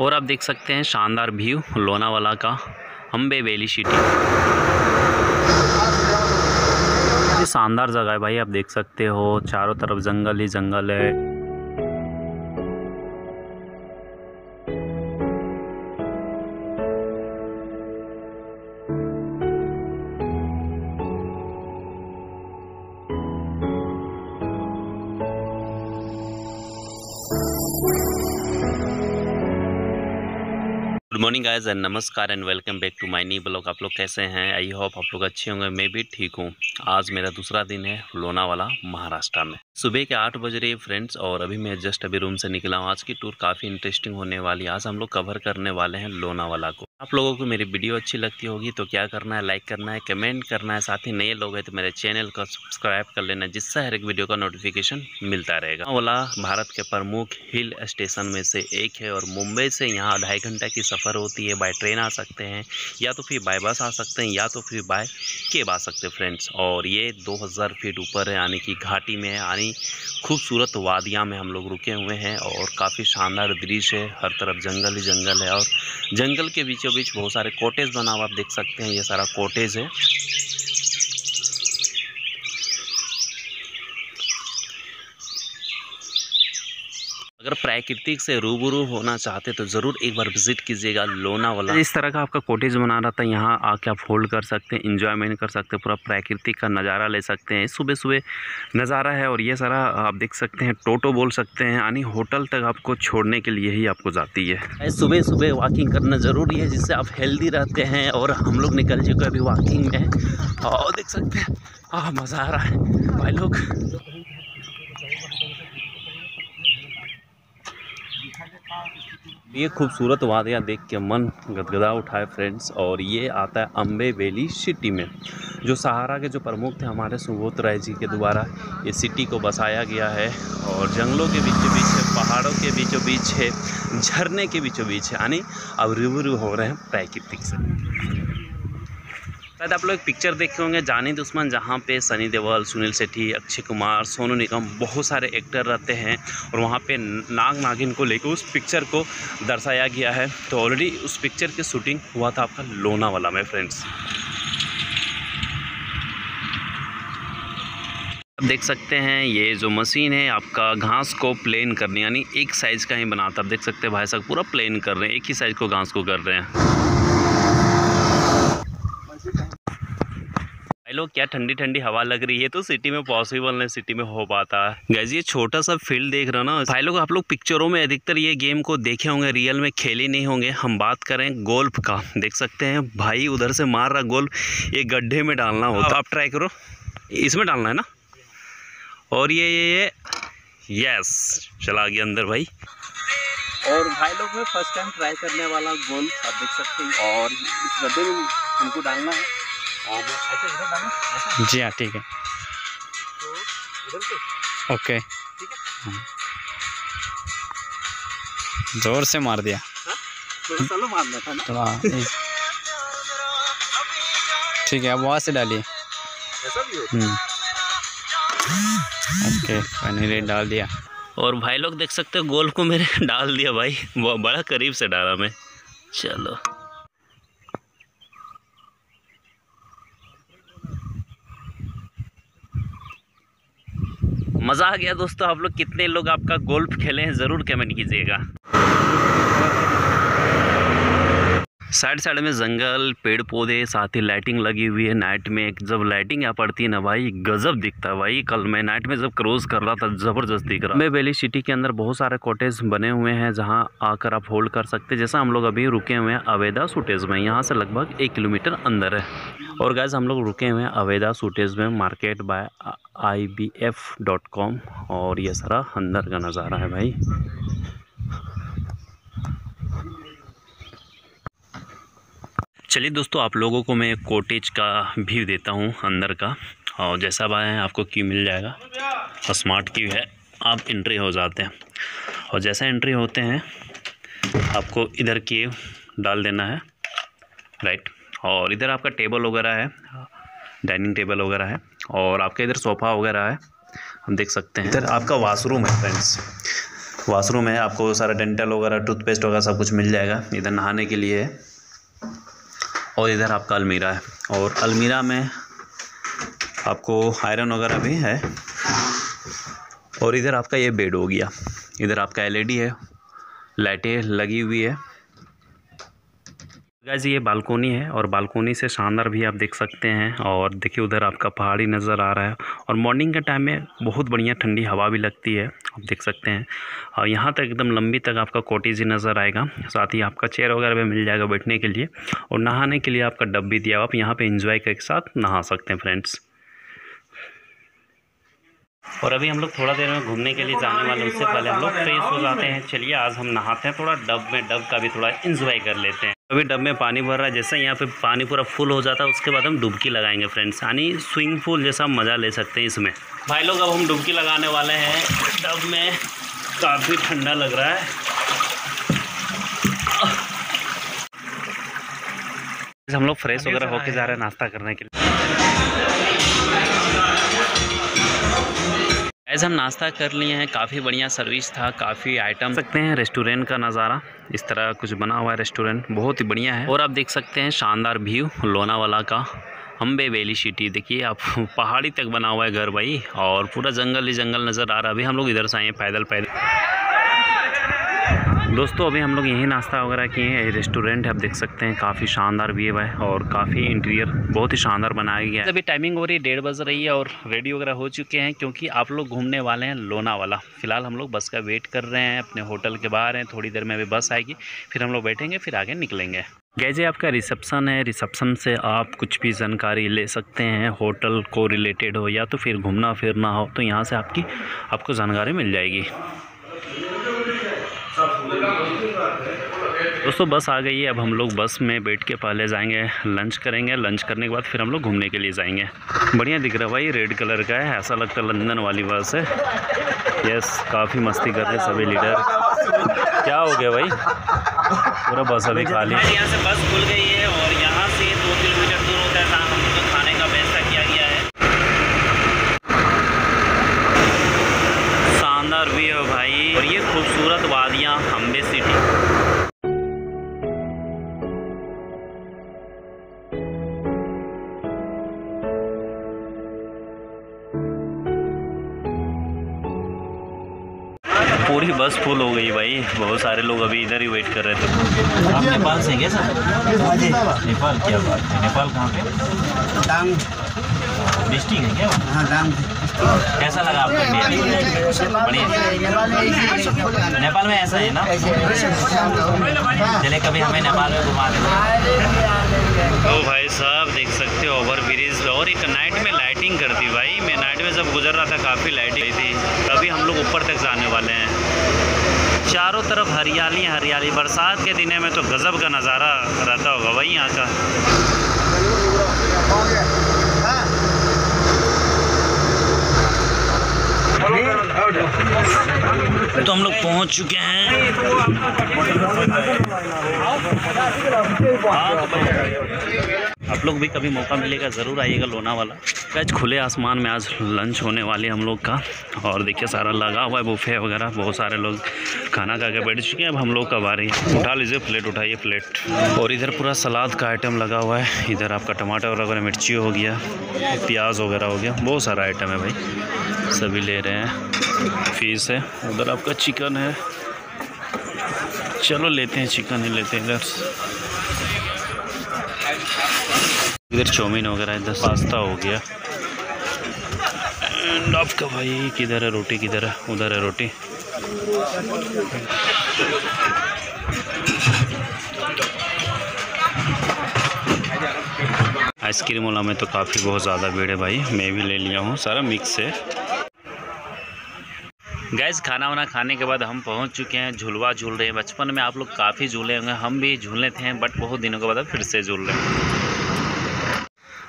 और आप देख सकते हैं शानदार व्यू लोनावाला का अम्बे वैली सिटी। शानदार जगह है भाई, आप देख सकते हो, चारों तरफ़ जंगल ही जंगल है। गुड मॉर्निंग गाइज़ एंड नमस्कार and welcome back to my knee blog आप लोग कैसे हैं? आई होप आप लोग अच्छे होंगे। मैं भी ठीक हूँ। आज मेरा दूसरा दिन है लोनावाला महाराष्ट्र में। सुबह के आठ बज रही फ्रेंड्स, और अभी मैं जस्ट अभी रूम से निकला हूँ। आज की टूर काफ़ी इंटरेस्टिंग होने वाली है। आज हम लोग कवर करने वाले हैं लोनावाला को। आप लोगों को मेरी वीडियो अच्छी लगती होगी तो क्या करना है? लाइक करना है कमेंट करना है। साथ ही नए लोग हैं तो मेरे चैनल को सब्सक्राइब कर लेना, जिससे हर एक वीडियो का नोटिफिकेशन मिलता रहेगा। ओला भारत के प्रमुख हिल स्टेशन में से एक है, और मुंबई से यहाँ ढाई घंटा की सफ़र होती है। बाय ट्रेन आ सकते हैं, या तो फिर बाय बस आ सकते हैं, या तो फिर बाय केब आ सकते हैं फ्रेंड्स और ये 2000 फीट ऊपर है, यानी कि घाटी में है यानी खूबसूरत वादियाँ में हम लोग रुके हुए हैं और काफ़ी शानदार दृश्य है। हर तरफ़ जंगल ही जंगल है और जंगल के बीचों बीच बहुत सारे कॉटेज बना हुआ आप देख सकते हैं। ये सारा कोटेज है। अगर प्राकृतिक से रूबरू होना चाहते तो ज़रूर एक बार विज़िट कीजिएगा लोनावाला। इस तरह का आपका कोटेज बना रहा था यहाँ आके आप होल्ड कर सकते हैं इंजॉयमेंट कर सकते हैं पूरा प्राकृतिक का नज़ारा ले सकते हैं। सुबह सुबह नज़ारा है और ये सारा आप देख सकते हैं टोटो बोल सकते हैं यानी होटल तक आपको छोड़ने के लिए ही आपको जाती है। सुबह सुबह वॉकिंग करना ज़रूरी है जिससे आप हेल्दी रहते हैं और हम लोग निकल चुके अभी वॉकिंग में। और देख सकते हैं हाँ मज़ा आ रहा है भाई लोग। ये खूबसूरत वादियाँ देख के मन गदगदा उठाए फ्रेंड्स और ये आता है अम्बे वैली सिटी में। जो सहारा के जो प्रमुख थे हमारे सुबोध राय जी के द्वारा, ये सिटी को बसाया गया है, और जंगलों के बीचों बीच है, पहाड़ों के बीचों बीच है, झरने के बीचों बीच है, यानी अब रूबरू हो रहे हैं प्राकृतिक से। शायद आप लोग एक पिक्चर देखे होंगे जानी दुश्मन जहाँ पे सनी देओल, सुनील सेठी अक्षय कुमार, सोनू निगम, बहुत सारे एक्टर रहते हैं और वहाँ पे नाग नागिन को लेकर उस पिक्चर को दर्शाया गया है। तो ऑलरेडी उस पिक्चर की शूटिंग हुआ था आपका लोनावाला में फ्रेंड्स देख सकते हैं, ये जो मशीन है, आपका घास को प्लेन करने, यानी एक साइज़ का ही बनाता आप देख सकते हैं भाई साहब, पूरा प्लेन कर रहे हैं, एक ही साइज़ को घास को कर रहे हैं। लोग, क्या ठंडी ठंडी हवा लग रही है? तो सिटी में पॉसिबल नहीं सिटी में हो पाता है। गैस ये छोटा सा फ़ील्ड देख रहे हो ना? भाई लोग, आप लोग पिक्चरों में अधिकतर ये गेम को देखे होंगे रियल में खेले नहीं होंगे। हम बात करें गोल्फ का। देख सकते हैं, भाई उधर से मार रहा गोल्फ ये गड्ढे में डालना होता आप ट्राई करो। इसमें डालना है ना? और ये ये ये यस चला गया अंदर भाई। और भाई लोग, में फ़र्स्ट टाइम ट्राई करने वाला गोल्फ आप देख सकते हैं। और इस गड्ढे में हमको डालना है। जी हाँ ठीक है। ओके। ज़ोर से मार दिया। थोड़ा थोड़ा ठीक है, अब वहाँ से डालिए। होता ओके, फाइनली डाल दिया। और भाई लोग देख सकते हो, गोल को मेरे डाल दिया भाई। बड़ा करीब से डाला मैं। चलो। मज़ा आ गया दोस्तों, आप लोग कितने लोग आपका गोल्फ खेले हैं, ज़रूर कमेंट कीजिएगा। साइड साइड में जंगल पेड़ पौधे साथ ही लाइटिंग लगी हुई है नाइट में। जब लाइटिंग यहाँ पड़ती है ना भाई, गजब दिखता है भाई। कल मैं नाइट में जब क्रॉस कर रहा था, ज़बरदस्त दिख रहा। मैं वैली सिटी के अंदर बहुत सारे कॉटेज बने हुए हैं, जहाँ आकर आप होल्ड कर सकते जैसा हम लोग अभी रुके हुए हैं अवेदा सूटेज में, यहाँ से लगभग एक किलोमीटर अंदर है। और गैस हम लोग रुके हुए हैं अवेदा सूटेज में market by I B F dot com और ये सारा अंदर का नज़ारा है भाई। चलिए दोस्तों, आप लोगों को मैं कोटेज का व्यू देता हूँ अंदर का। और जैसा बाय आपको की मिल जाएगा। और स्मार्ट की है, आप एंट्री हो जाते हैं। और जैसा एंट्री होते हैं, आपको इधर की डाल देना है राइट और इधर आपका टेबल वगैरह है डाइनिंग टेबल वगैरह है, और आपके इधर सोफ़ा वगैरह है हम देख सकते हैं। इधर आपका वाशरूम है फ्रेंड्स वाशरूम है, आपको सारा डेंटल वगैरह टूथपेस्ट वगैरह सब कुछ मिल जाएगा। इधर नहाने के लिए है और इधर आपका अलमीरा है। और अलमीरा में आपको आयरन वगैरह भी है। और इधर आपका ये बेड हो गया। इधर आपका एलईडी है। लाइटें लगी हुई है। गाइज़ ये बालकोनी है और बालकोनी से शानदार भी आप देख सकते हैं और देखिए उधर आपका पहाड़ी नज़र आ रहा है और मॉर्निंग के टाइम में बहुत बढ़िया ठंडी हवा भी लगती है, आप देख सकते हैं। और यहाँ तक एकदम लंबी तक आपका कोटेज ही नज़र आएगा, साथ ही आपका चेयर वगैरह भी मिल जाएगा बैठने के लिए और नहाने के लिए आपका डब भी दिया आप यहाँ पर इंजॉय के साथ नहा सकते हैं फ्रेंड्स और अभी हम लोग थोड़ा देर में घूमने के लिए जाने वाले उससे पहले हम लोग फ्रेश हो जाते हैं। चलिए, आज हम नहाते हैं, थोड़ा डब में, डब का भी थोड़ा इन्जॉय कर लेते हैं। अभी डब में पानी भर रहा है जैसे यहाँ पे पानी पूरा फुल हो जाता है उसके बाद हम डुबकी लगाएँगे फ्रेंड्स यानी स्विंग पूल जैसा मज़ा ले सकते हैं इसमें। भाई लोग अब हम डुबकी लगाने वाले हैं। डब में काफ़ी ठंडा लग रहा है। हम लोग फ्रेश वगैरह होके जा रहे हैं नाश्ता करने के लिए। ऐसे हम नाश्ता कर लिए हैं। काफ़ी बढ़िया सर्विस था, काफ़ी आइटम। सकते हैं रेस्टोरेंट का नज़ारा। इस तरह कुछ बना हुआ है रेस्टोरेंट। बहुत ही बढ़िया है। और आप देख सकते हैं शानदार व्यू लोनावाला का। अम्बे वैली सिटी, देखिए आप, पहाड़ी तक बना हुआ है घर भाई। और पूरा जंगल ही जंगल नज़र आ रहा है। अभी हम लोग इधर से आए हैं पैदल पैदल। दोस्तों अभी हम लोग यहीं नाश्ता वगैरह किए हैं रेस्टोरेंट है आप देख सकते हैं काफ़ी शानदार व्यू है और काफ़ी इंटीरियर बहुत ही शानदार बनाया गया है। अभी टाइमिंग हो रही है डेढ़ बज रही है और रेडी वगैरह हो चुके हैं क्योंकि आप लोग घूमने वाले हैं लोनावाला फ़िलहाल हम लोग बस का वेट कर रहे हैं अपने होटल के बाहर हैं थोड़ी देर में अभी बस आएगी फिर हम लोग बैठेंगे फिर आगे निकलेंगे। गैजे आपका रिसेप्शन है रिसेप्शन से आप कुछ भी जानकारी ले सकते हैं होटल को रिलेटेड हो या तो फिर घूमना फिरना हो तो यहाँ से आपकी आपको जानकारी मिल जाएगी। दोस्तों, बस आ गई है। अब हम लोग बस में बैठ के पहले जाएँगे, लंच करेंगे। लंच करने के बाद फिर हम लोग घूमने के लिए जाएँगे। बढ़िया दिख रहा है भाई, रेड कलर का है। ऐसा लगता है लंदन वाली बस है। यस काफ़ी मस्ती कर रहे सभी लीडर। क्या हो गया भाई? पूरा बस अभी खाली। यहाँ से बस खुल गई बहुत सारे लोग अभी इधर ही वेट कर रहे थे। आप नेपाल से क्या सर? नेपाल क्या बात है? नेपाल कहाँ पे? दाम डिस्ट्रिक्ट है क्या हाँ दाम कैसा लगा आपको इंडिया बढ़िया। नेपाल में ऐसा है ना? चले कभी हमें नेपाल में घुमा दें तो भाई साहब देख सकते हो ओवर ब्रिज और एक नाइट में लाइटिंग कर दी भाई। मैं नाइट में जब गुजर रहा था काफ़ी लाइटिंग थी। तभी हम लोग ऊपर तक जाने वाले हैं। चारों तरफ़ हरियाली हरियाली। बरसात के दिने में तो गज़ब का नज़ारा रहता होगा वही यहाँ का तो हम लोग पहुँच चुके हैं। आप लोग भी कभी मौका मिलेगा, ज़रूर आइएगा लोना लोनावाला आज खुले आसमान में आज लंच होने वाले हम लोग का। और देखिए, सारा लगा हुआ है बुफे वगैरह, बहुत सारे लोग खाना खा के बैठ चुके हैं। अब हम लोग कब आ रही है उठा लीजिए प्लेट उठाइए प्लेट और इधर पूरा सलाद का आइटम लगा हुआ है। इधर आपका टमाटर वगैरह मिर्ची हो गया, प्याज वगैरह हो गया, बहुत सारा आइटम है भाई। सभी ले रहे हैं। फ़ीस है। उधर आपका चिकन है। चलो, लेते हैं चिकन ही लेते हैं इधर इधर चाउमीन वगैरह इधर पास्ता हो गया। एंड आपका भाई किधर है? रोटी किधर है? उधर है रोटी। आइसक्रीम वाला में तो काफ़ी बहुत ज़्यादा भीड़ है भाई। मैं भी ले लिया हूँ। सारा मिक्स है। गैस खाना वाना खाने के बाद हम पहुँच चुके हैं। झूलवा झूल रहे हैं। बचपन में आप लोग काफ़ी झूले होंगे। हम भी झूले थे बट बहुत दिनों के बाद फिर से झूल रहे हैं।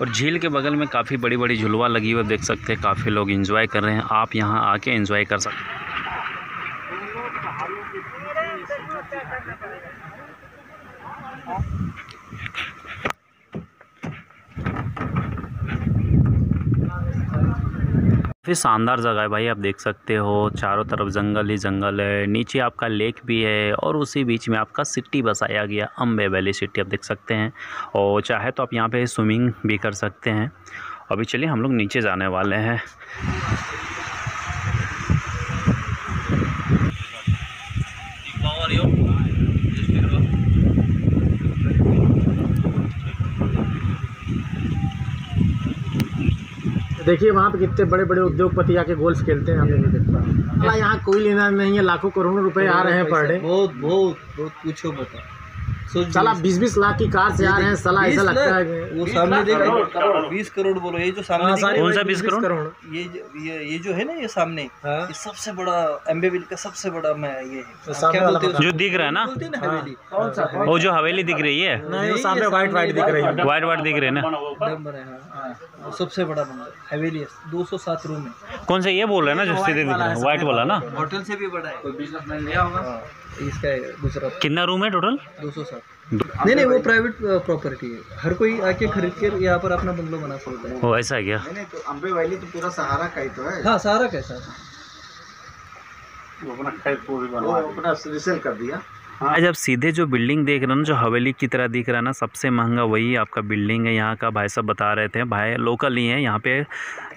और झील के बगल में काफ़ी बड़ी बड़ी झुलवा लगी हुई देख सकते हैं, काफ़ी लोग इन्जॉय कर रहे हैं, आप यहाँ आके इन्जॉय कर सकते हैं काफ़ी शानदार जगह है भाई, आप देख सकते हो। चारों तरफ़ जंगल ही जंगल है। नीचे आपका लेक भी है और उसी बीच में आपका सिटी बसाया गया अम्बे वैली सिटी, आप देख सकते हैं। और चाहे तो आप यहाँ पे स्विमिंग भी कर सकते हैं। अभी चलिए हम लोग नीचे जाने वाले हैं। देखिए वहाँ पे कितने बड़े बड़े उद्योगपति आके गोल्फ खेलते हैं हमने नहीं देखा यहाँ कोई लेना नहीं है लाखों करोड़ों रुपए आ रहे हैं पर डे। बहुत बहुत बहुत पूछो बता साला बीस बीस लाख की कार से आ रहे हैं साला ऐसा लगता है वो सामने देख बीस करोड़ बोलो ये जो सामने हाँ, सारी कौन सा 20 करोड़? ये ये ये जो है ना ये सामने हाँ। ये सबसे बड़ा एम्बेविल का सबसे बड़ा मैं ये तो सामने जो दिख रहा है ना? हैं ना हवेली? कौन सा? वो जो हवेली दिख रही है? नहीं वो सामने व्हाइट व्हाइट दिख रही है। वाइट वाइट दिख रही है ना? है वो सबसे बड़ा बंगला हवेली है दो सौ सात रूम है। कौन सा ये बोल रहे हैं ना जो सीधे दिख रहा है वाइट वाला ना? होटल से भी बड़ा है। कोई बिजनेसमैन लिया होगा? इसका है गुजरात कितना रूम है टोटल दो सौ सात। नहीं नहीं वो प्राइवेट प्रॉपर्टी है। हर कोई आके खरीद कर यहाँ पर अपना बंगलो बना सकता है। वो ऐसा है क्या? नहीं तो अम्बे वैली तो पूरा सहारा का ही तो है। हाँ सारा कैसा वो अपना रिसेल कर दिया। आज आप सीधे जो बिल्डिंग देख रहे हो ना, जो हवेली की तरह दिख रहा है ना, सबसे महँगा वही आपका बिल्डिंग है, यहाँ का भाई साहब बता रहे थे, भाई लोकल ही है, यहाँ पे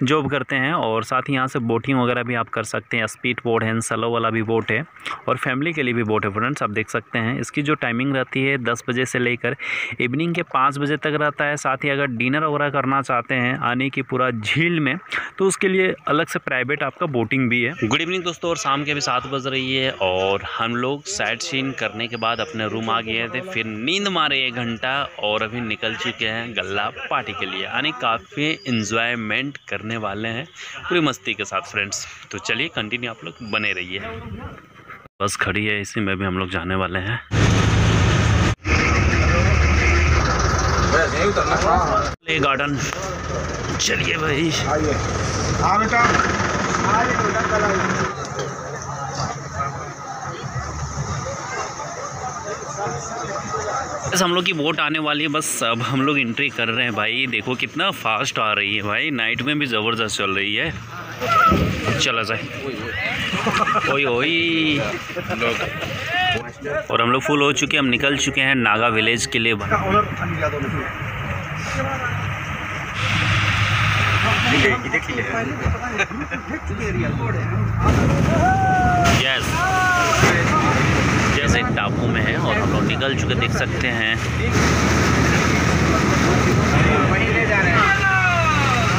जॉब करते हैं और साथ ही यहाँ से बोटिंग वगैरह भी आप कर सकते हैं। स्पीड बोट है सलो वाला भी बोट है और फैमिली के लिए भी बोट है फ्रेंड्स आप देख सकते हैं। इसकी जो टाइमिंग रहती है दस बजे से लेकर इवनिंग के पाँच बजे तक रहता है। साथ ही अगर डिनर वगैरह करना चाहते हैं, आने की पूरा झील में तो उसके लिए अलग से प्राइवेट आपका बोटिंग भी है। गुड इवनिंग दोस्तों, और शाम के अभी सात बज रही है और हम लोग साइड सीन करने के बाद अपने रूम आ गए थे फिर नींद मारे एक घंटा और अभी निकल चुके हैं गल्ला पार्टी के लिए। यानी काफ़ी इंजॉयमेंट करने वाले हैं। पूरी मस्ती के साथ फ्रेंड्स तो चलिए कंटिन्यू आप लोग बने रहिए। बस खड़ी है इसी में भी हम लोग जाने वाले हैं। गार्डन। चलिए भाई। हाँ बेटा। बस हम लोग की बोट आने वाली है, बस अब हम लोग एंट्री कर रहे हैं भाई। देखो कितना फास्ट आ रही है भाई। नाइट में भी ज़बरदस्त चल रही है। चला जाए। ओई ओई। और हम लोग फुल हो चुके हैं, हम निकल चुके हैं नागा विलेज के लिए। यस टापू में है और हम लोग निकल चुके, देख सकते हैं।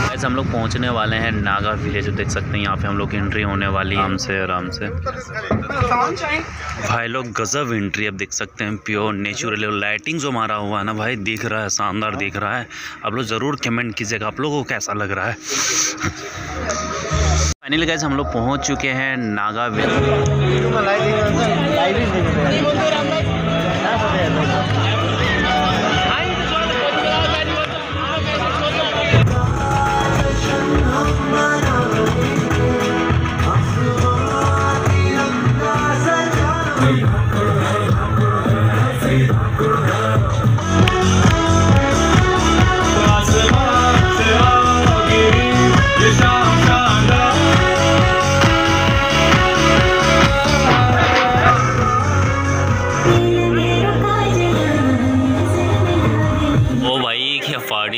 ऐसे हम लोग पहुँचने वाले हैं नागा विलेज देख सकते हैं, यहाँ पे हम लोग एंट्री होने वाली है आराम से आराम से। भाई, लोग गजब एंट्री अब देख सकते हैं प्योर नेचुरल लाइटिंग जो मारा हुआ है ना भाई, दिख रहा है, शानदार दिख रहा है। आप लोग ज़रूर कमेंट कीजिएगा, आप लोगों को कैसा लग रहा है? फाइनली गाइस हम लोग पहुँच चुके हैं नागा विलेज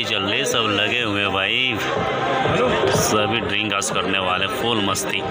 चल रही सब लगे हुए भाई। सभी ड्रिंक आज करने वाले फुल मस्ती।